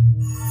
you